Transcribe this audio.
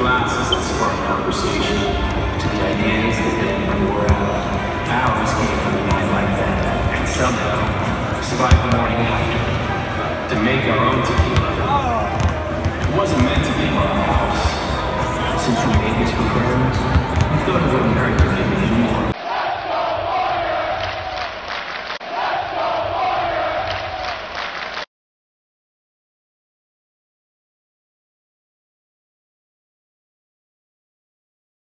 glasses that spark conversation to the ideas that then pour uh, out. Ours came from a night like that, and somehow survived the morning after to make our own tequila.